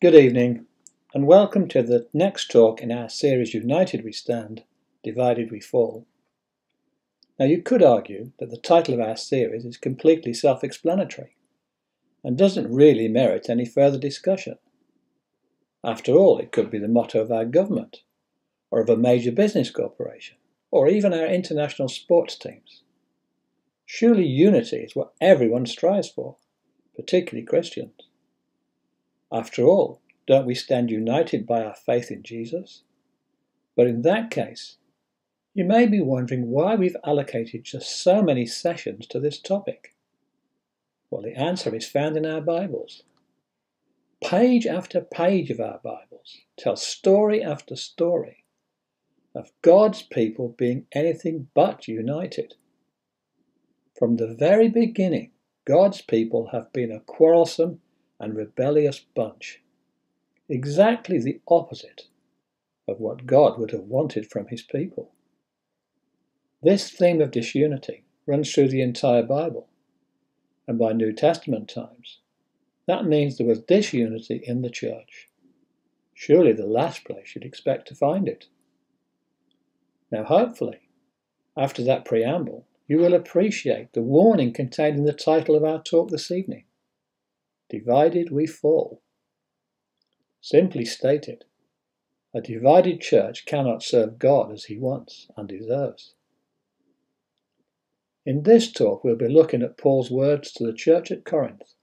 Good evening, and welcome to the next talk in our series United We Stand, Divided We Fall. Now, you could argue that the title of our series is completely self explanatory and doesn't really merit any further discussion. After all, it could be the motto of our government, or of a major business corporation, or even our international sports teams. Surely unity is what everyone strives for, particularly Christians. After all, don't we stand united by our faith in Jesus? But in that case, you may be wondering why we've allocated just so many sessions to this topic. Well, the answer is found in our Bibles. Page after page of our Bibles tell story after story of God's people being anything but united. From the very beginning, God's people have been a quarrelsome and rebellious bunch. Exactly the opposite of what God would have wanted from his people. This theme of disunity runs through the entire Bible, and by New Testament times, that means there was disunity in the church. Surely the last place you'd expect to find it. Now, hopefully, after that preamble, you will appreciate the warning contained in the title of our talk this evening Divided we fall. Simply stated, a divided church cannot serve God as he wants and deserves. In this talk, we'll be looking at Paul's words to the church at Corinth,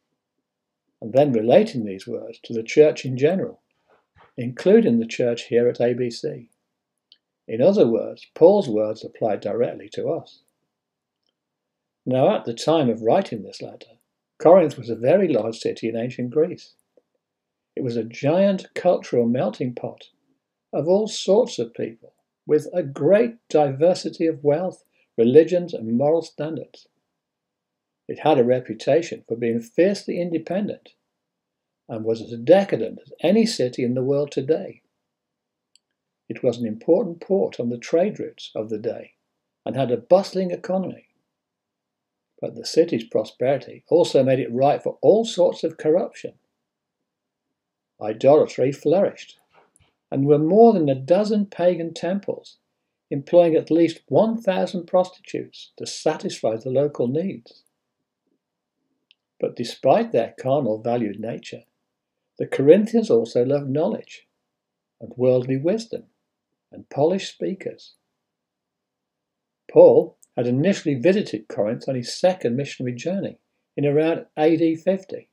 and then relating these words to the church in general, including the church here at ABC. In other words, Paul's words apply directly to us. Now, at the time of writing this letter, Corinth was a very large city in ancient Greece. It was a giant cultural melting pot of all sorts of people, with a great diversity of wealth, religions, and moral standards. It had a reputation for being fiercely independent and was as decadent as any city in the world today. It was an important port on the trade routes of the day and had a bustling economy. But the city's prosperity also made it ripe for all sorts of corruption. Idolatry flourished, and were more than a dozen pagan temples employing at least 1,000 prostitutes to satisfy the local needs. But despite their carnal valued nature, the Corinthians also loved knowledge and worldly wisdom and polished speakers. Paul had initially visited Corinth on his second missionary journey in around AD 50.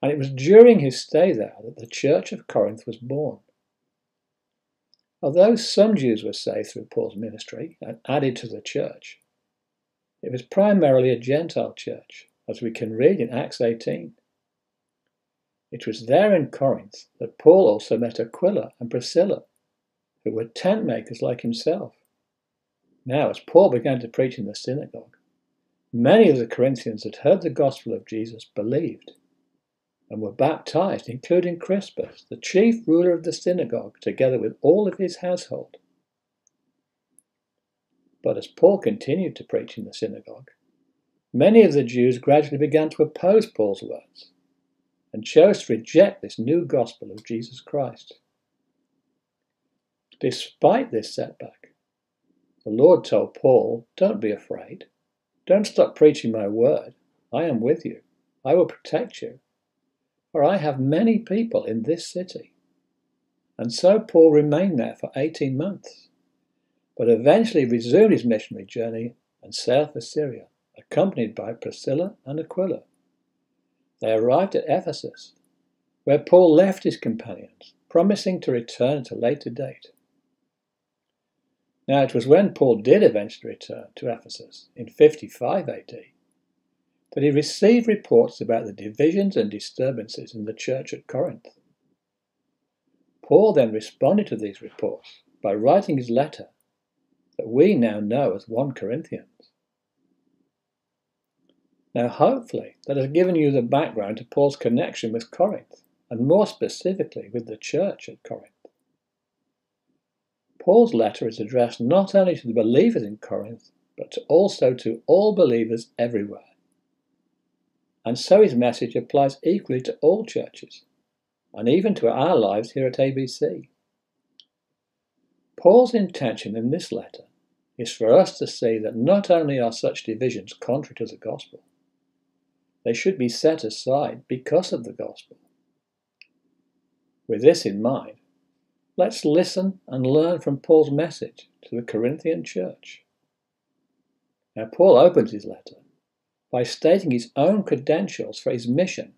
And it was during his stay there that the church of Corinth was born. Although some Jews were saved through Paul's ministry and added to the church, it was primarily a Gentile church, as we can read in Acts 18. It was there in Corinth that Paul also met Aquila and Priscilla, who were tent makers like himself. Now, as Paul began to preach in the synagogue, many of the Corinthians that heard the gospel of Jesus believed and were baptized, including Crispus, the chief ruler of the synagogue, together with all of his household. But as Paul continued to preach in the synagogue, many of the Jews gradually began to oppose Paul's words and chose to reject this new gospel of Jesus Christ. Despite this setback, the Lord told Paul, Don't be afraid. Don't stop preaching my word. I am with you. I will protect you. For I have many people in this city. And so Paul remained there for 18 months, but eventually resumed his missionary journey and sailed for Syria, accompanied by Priscilla and Aquila. They arrived at Ephesus, where Paul left his companions, promising to return at a later date. Now, it was when Paul did eventually return to Ephesus in 55 AD that he received reports about the divisions and disturbances in the church at Corinth. Paul then responded to these reports by writing his letter that we now know as 1 Corinthians. Now, hopefully, that has given you the background to Paul's connection with Corinth, and more specifically with the church at Corinth. Paul's letter is addressed not only to the believers in Corinth, but also to all believers everywhere. And so his message applies equally to all churches, and even to our lives here at ABC. Paul's intention in this letter is for us to see that not only are such divisions contrary to the gospel, they should be set aside because of the gospel. With this in mind, let's listen and learn from Paul's message to the Corinthian church. Now, Paul opens his letter by stating his own credentials for his mission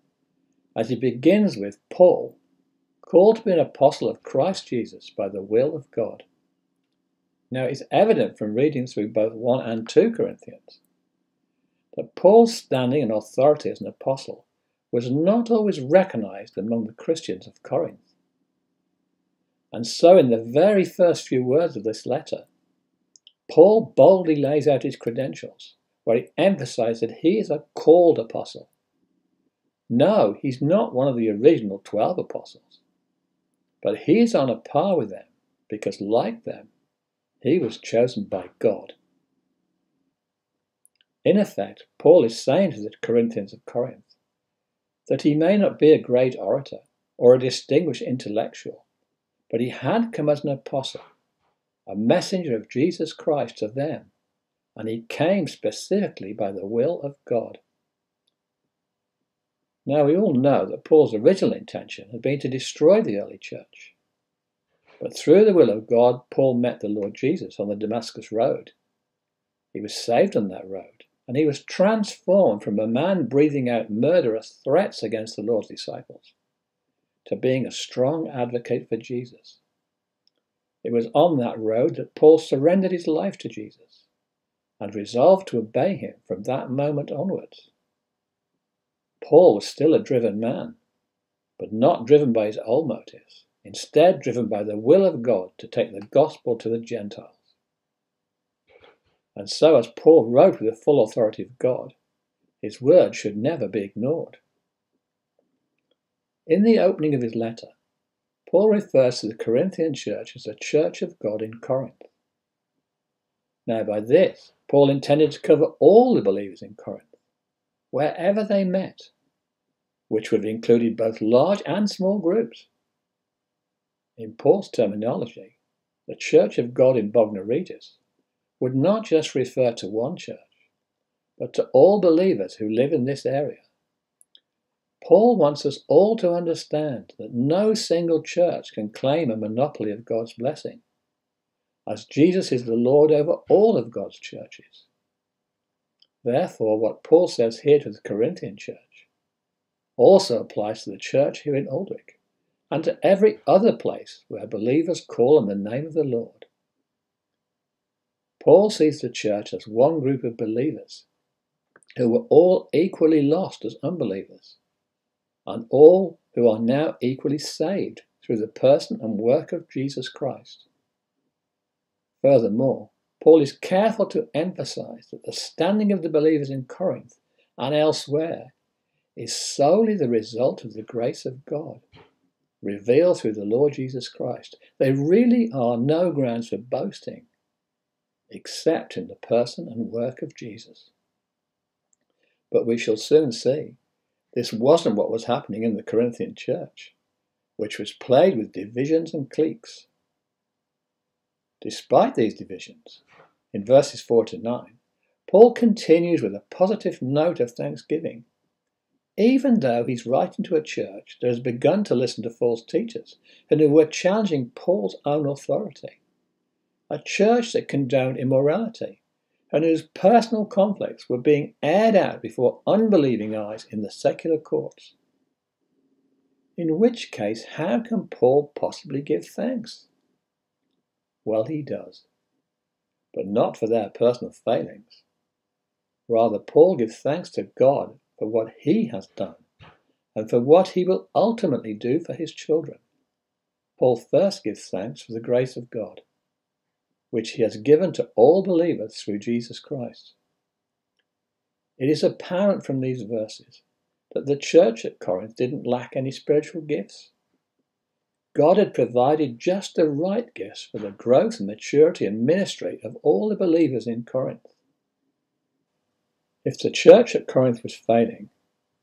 as he begins with Paul, called to be an apostle of Christ Jesus by the will of God. Now, it's evident from reading through both 1 and 2 Corinthians that Paul's standing and authority as an apostle was not always recognized among the Christians of Corinth. And so, in the very first few words of this letter, Paul boldly lays out his credentials, where he emphasizes that he is a called apostle. No, he's not one of the original 12 apostles, but he's on a par with them because, like them, he was chosen by God. In effect, Paul is saying to the Corinthians of Corinth that he may not be a great orator or a distinguished intellectual, but he had come as an apostle, a messenger of Jesus Christ to them, and he came specifically by the will of God. Now, we all know that Paul's original intention had been to destroy the early church. But through the will of God, Paul met the Lord Jesus on the Damascus Road. He was saved on that road, and he was transformed from a man breathing out murderous threats against the Lord's disciples to being a strong advocate for Jesus. It was on that road that Paul surrendered his life to Jesus and resolved to obey him from that moment onwards. Paul was still a driven man, but not driven by his old motives, instead, driven by the will of God to take the gospel to the Gentiles. And so, as Paul wrote with the full authority of God, his word should never be ignored. In the opening of his letter, Paul refers to the Corinthian church as a church of God in Corinth. Now, by this, Paul intended to cover all the believers in Corinth, wherever they met, which would have included both large and small groups. In Paul's terminology, the Church of God in Bognor Regis would not just refer to one church, but to all believers who live in this area. Paul wants us all to understand that no single church can claim a monopoly of God's blessing, as Jesus is the Lord over all of God's churches. Therefore, what Paul says here to the Corinthian church also applies to the church here in Aldwick and to every other place where believers call on the name of the Lord. Paul sees the church as one group of believers who were all equally lost as unbelievers and all who are now equally saved through the person and work of Jesus Christ. Furthermore, Paul is careful to emphasize that the standing of the believers in Corinth and elsewhere is solely the result of the grace of God, revealed through the Lord Jesus Christ. There really are no grounds for boasting except in the person and work of Jesus. But we shall soon see this wasn't what was happening in the Corinthian church, which was plagued with divisions and cliques. Despite these divisions, in verses 4 to 9, Paul continues with a positive note of thanksgiving, even though he's writing to a church that has begun to listen to false teachers and who were challenging Paul's own authority, a church that condoned immorality and whose personal conflicts were being aired out before unbelieving eyes in the secular courts. In which case, how can Paul possibly give thanks? Well, he does, but not for their personal failings. Rather, Paul gives thanks to God for what he has done and for what he will ultimately do for his children. Paul first gives thanks for the grace of God which he has given to all believers through Jesus Christ. It is apparent from these verses that the church at Corinth didn't lack any spiritual gifts. God had provided just the right gifts for the growth and maturity and ministry of all the believers in Corinth. If the church at Corinth was failing,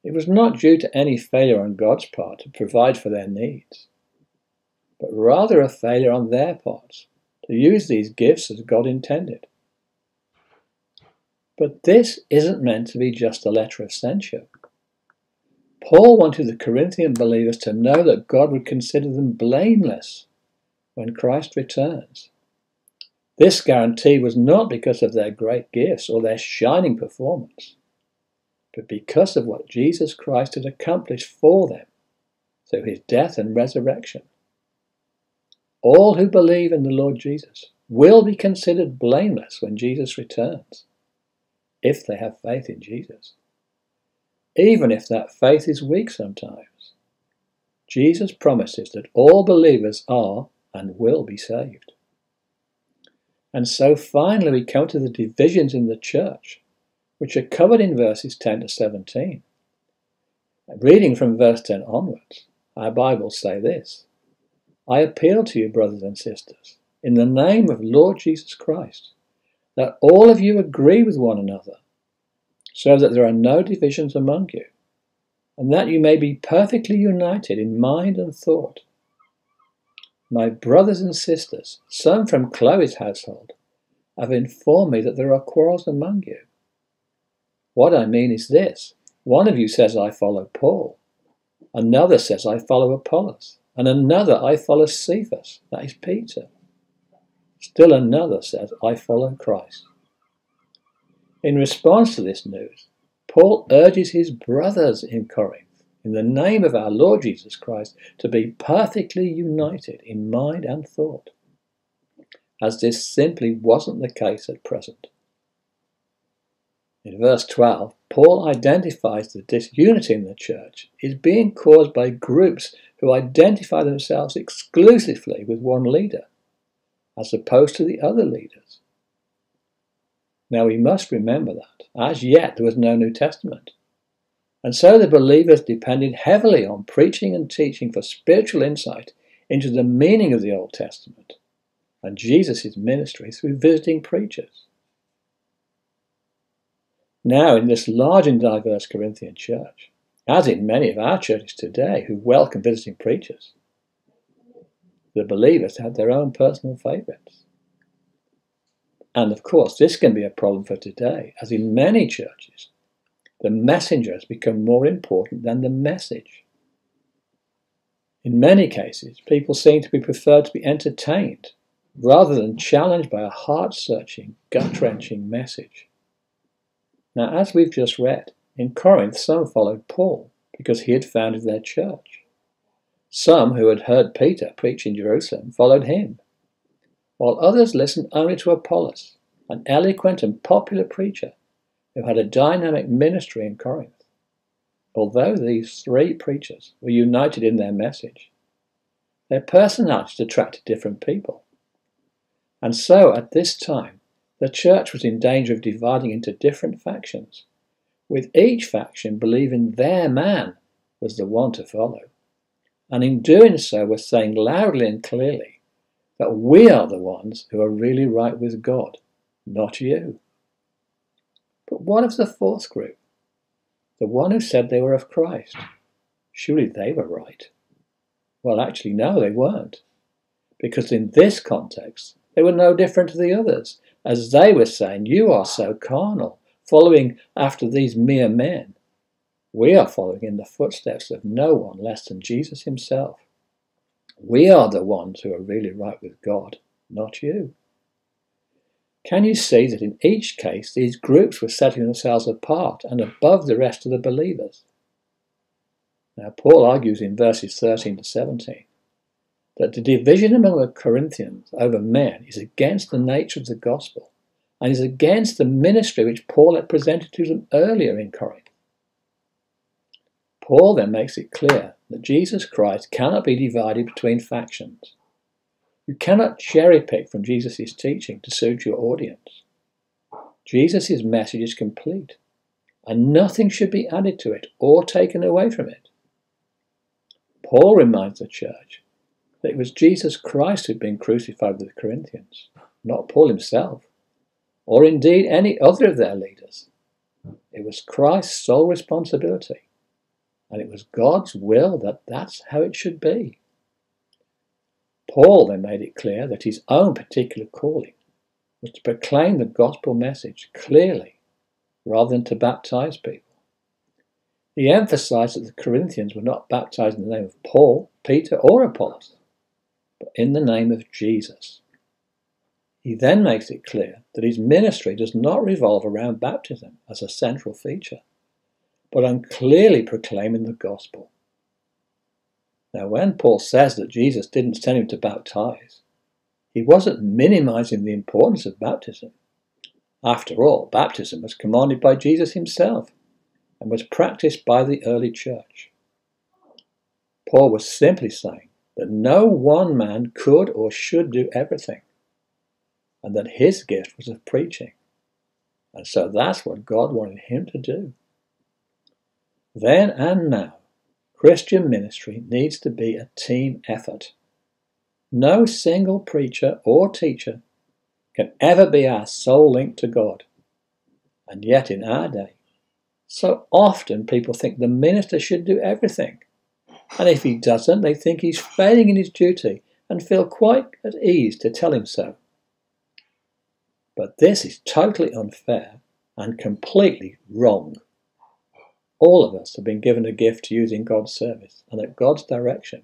it was not due to any failure on God's part to provide for their needs, but rather a failure on their part to use these gifts as God intended. But this isn't meant to be just a letter of censure. Paul wanted the Corinthian believers to know that God would consider them blameless when Christ returns. This guarantee was not because of their great gifts or their shining performance, but because of what Jesus Christ had accomplished for them through his death and resurrection. All who believe in the Lord Jesus will be considered blameless when Jesus returns, if they have faith in Jesus, even if that faith is weak sometimes. Jesus promises that all believers are and will be saved. And so finally we come to the divisions in the church which are covered in verses 10 to 17. Reading from verse 10 onwards, our Bibles say this I appeal to you, brothers and sisters, in the name of Lord Jesus Christ, that all of you agree with one another, so that there are no divisions among you, and that you may be perfectly united in mind and thought. My brothers and sisters, some from Chloe's household, have informed me that there are quarrels among you. What I mean is this one of you says, I follow Paul, another says, I follow Apollos, and another, I follow Cephas, that is Peter. Still another says, I follow Christ. In response to this news, Paul urges his brothers in Corinth, in the name of our Lord Jesus Christ, to be perfectly united in mind and thought, as this simply wasn't the case at present. In verse 12, Paul identifies the disunity in the church is being caused by groups who identify themselves exclusively with one leader, as opposed to the other leaders. Now we must remember that, as yet, there was no New Testament. And so the believers depended heavily on preaching and teaching for spiritual insight into the meaning of the Old Testament and Jesus' ministry through visiting preachers. Now, in this large and diverse Corinthian church, as in many of our churches today who welcome visiting preachers, the believers had their own personal favourites. And of course, this can be a problem for today, as in many churches, the messenger has become more important than the message. In many cases, people seem to be preferred to be entertained rather than challenged by a heart searching, gut wrenching message. Now, as we've just read, in Corinth some followed Paul because he had founded their church. Some who had heard Peter preach in Jerusalem followed him, while others listened only to Apollos, an eloquent and popular preacher who had a dynamic ministry in Corinth. Although these three preachers were united in their message, their personalities attracted different people. And so at this time, the church was in danger of dividing into different factions, with each faction believing their man was the one to follow. And in doing so, was saying loudly and clearly that we are the ones who are really right with God, not you. But what of the fourth group? The one who said they were of Christ. Surely they were right. Well, actually, no, they weren't. Because in this context, they were no different to the others as they were saying, You are so carnal, following after these mere men. We are following in the footsteps of no one less than Jesus himself. We are the ones who are really right with God, not you. Can you see that in each case these groups were setting themselves apart and above the rest of the believers? Now, Paul argues in verses 13 to 17 that the division among the Corinthians over men is against the nature of the gospel and is against the ministry which Paul had presented to them earlier in Corinth. Paul then makes it clear that Jesus Christ cannot be divided between factions. You cannot cherry pick from Jesus' teaching to suit your audience. Jesus' message is complete, and nothing should be added to it or taken away from it. Paul reminds the church that it was Jesus Christ who'd been crucified with the Corinthians, not Paul himself, or indeed any other of their leaders. It was Christ's sole responsibility and it was God's will that that's how it should be. Paul then made it clear that his own particular calling was to proclaim the gospel message clearly rather than to baptize people. He emphasized that the Corinthians were not baptized in the name of Paul, Peter, or Apollos, but in the name of Jesus. He then makes it clear that his ministry does not revolve around baptism as a central feature, but on clearly proclaiming the gospel. Now, when Paul says that Jesus didn't send him to baptize, he wasn't minimizing the importance of baptism. After all, baptism was commanded by Jesus himself and was practiced by the early church. Paul was simply saying that no one man could or should do everything, and that his gift was of preaching. And so that's what God wanted him to do. Then and now, Christian ministry needs to be a team effort. No single preacher or teacher can ever be our sole link to God. And yet, in our day, so often people think the minister should do everything. And if he doesn't, they think he's failing in his duty and feel quite at ease to tell him so. But this is totally unfair and completely wrong. All of us have been given a gift to use in God's service and at God's direction.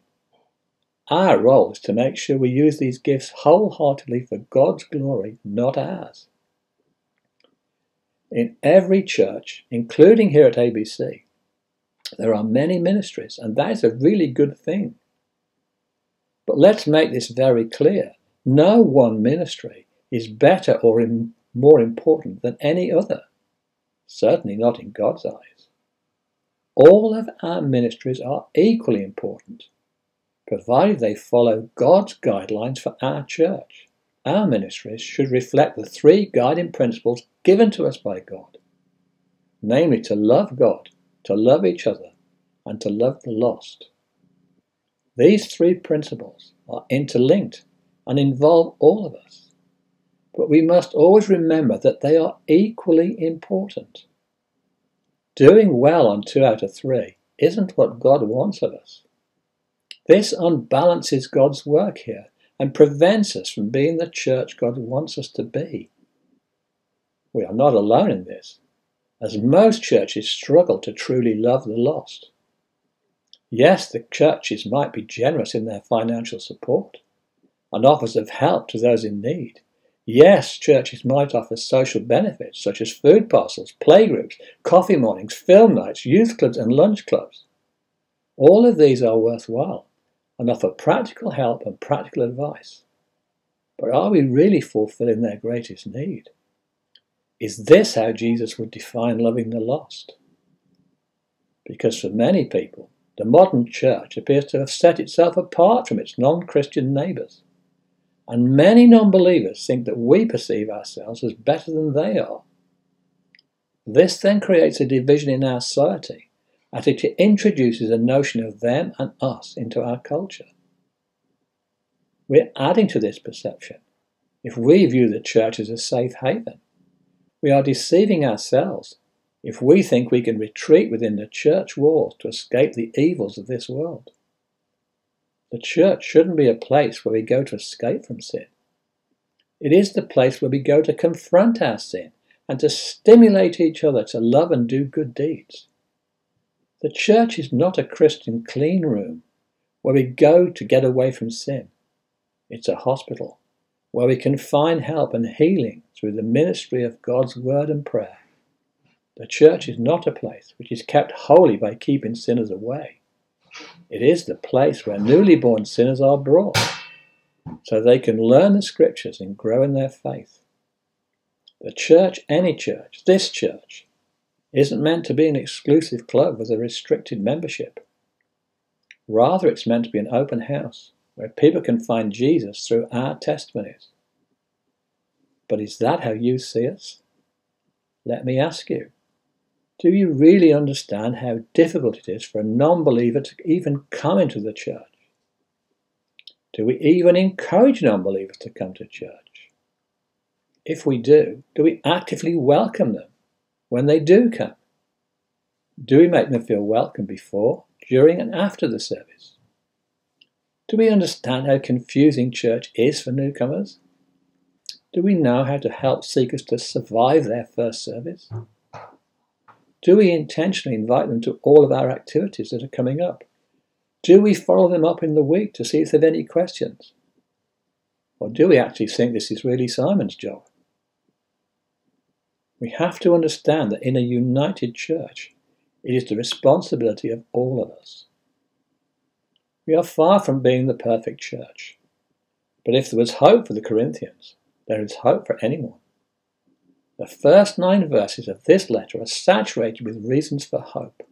Our role is to make sure we use these gifts wholeheartedly for God's glory, not ours. In every church, including here at ABC, there are many ministries, and that is a really good thing. But let's make this very clear. No one ministry is better or more important than any other, certainly not in God's eyes. All of our ministries are equally important, provided they follow God's guidelines for our church. Our ministries should reflect the three guiding principles given to us by God namely, to love God, to love each other, and to love the lost. These three principles are interlinked and involve all of us. But we must always remember that they are equally important. Doing well on two out of three isn't what God wants of us. This unbalances God's work here and prevents us from being the church God wants us to be. We are not alone in this, as most churches struggle to truly love the lost. Yes, the churches might be generous in their financial support and offers of help to those in need. Yes, churches might offer social benefits such as food parcels, playgroups, coffee mornings, film nights, youth clubs, and lunch clubs. All of these are worthwhile and offer practical help and practical advice. But are we really fulfilling their greatest need? Is this how Jesus would define loving the lost? Because for many people, the modern church appears to have set itself apart from its non Christian neighbours. And many non believers think that we perceive ourselves as better than they are. This then creates a division in our society as it introduces a notion of them and us into our culture. We're adding to this perception if we view the church as a safe haven. We are deceiving ourselves if we think we can retreat within the church walls to escape the evils of this world. The church shouldn't be a place where we go to escape from sin. It is the place where we go to confront our sin and to stimulate each other to love and do good deeds. The church is not a Christian clean room where we go to get away from sin. It's a hospital where we can find help and healing through the ministry of God's word and prayer. The church is not a place which is kept holy by keeping sinners away. It is the place where newly born sinners are brought so they can learn the scriptures and grow in their faith. The church, any church, this church, isn't meant to be an exclusive club with a restricted membership. Rather, it's meant to be an open house where people can find Jesus through our testimonies. But is that how you see us? Let me ask you do you really understand how difficult it is for a non believer to even come into the church? Do we even encourage non believers to come to church? If we do, do we actively welcome them? when they do come? Do we make them feel welcome before, during, and after the service? Do we understand how confusing church is for newcomers? Do we know how to help seekers to survive their first service? Do we intentionally invite them to all of our activities that are coming up? Do we follow them up in the week to see if they have any questions? Or do we actually think this is really Simon's job? We have to understand that in a united church, it is the responsibility of all of us. We are far from being the perfect church. But if there was hope for the Corinthians, there is hope for anyone. The first nine verses of this letter are saturated with reasons for hope.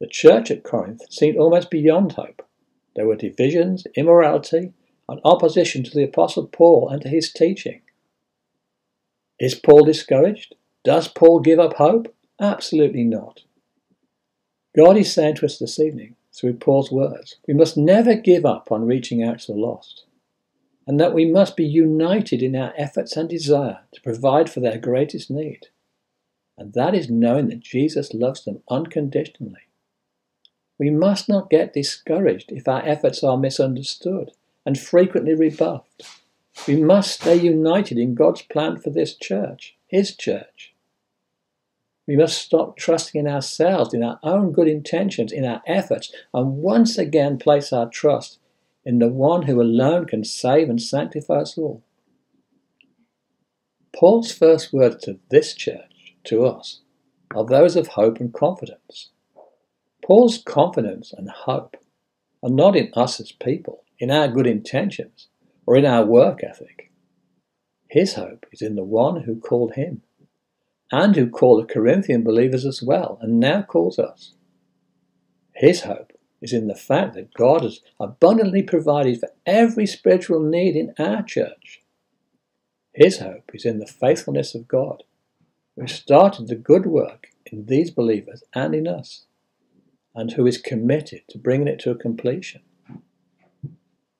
The church at Corinth seemed almost beyond hope. There were divisions, immorality, and opposition to the Apostle Paul and to his teaching. Is Paul discouraged? Does Paul give up hope? Absolutely not. God is saying to us this evening, through Paul's words, we must never give up on reaching out to the lost, and that we must be united in our efforts and desire to provide for their greatest need. And that is knowing that Jesus loves them unconditionally. We must not get discouraged if our efforts are misunderstood and frequently rebuffed. We must stay united in God's plan for this church, His church. We must stop trusting in ourselves, in our own good intentions, in our efforts, and once again place our trust in the one who alone can save and sanctify us all. Paul's first words to this church, to us, are those of hope and confidence. Paul's confidence and hope are not in us as people, in our good intentions, or in our work ethic. His hope is in the one who called him and who called the Corinthian believers as well, and now calls us. His hope is in the fact that God has abundantly provided for every spiritual need in our church. His hope is in the faithfulness of God, who started the good work in these believers and in us, and who is committed to bringing it to a completion.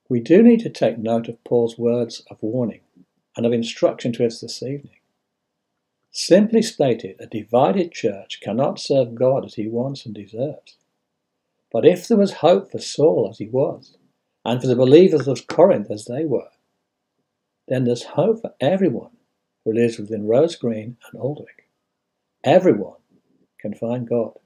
We do need to take note of Paul's words of warning and of instruction to us this evening. Simply stated, a divided church cannot serve God as he wants and deserves. But if there was hope for Saul as he was, and for the believers of Corinth as they were, then there's hope for everyone who lives within Rose Green and Aldwick. Everyone can find God.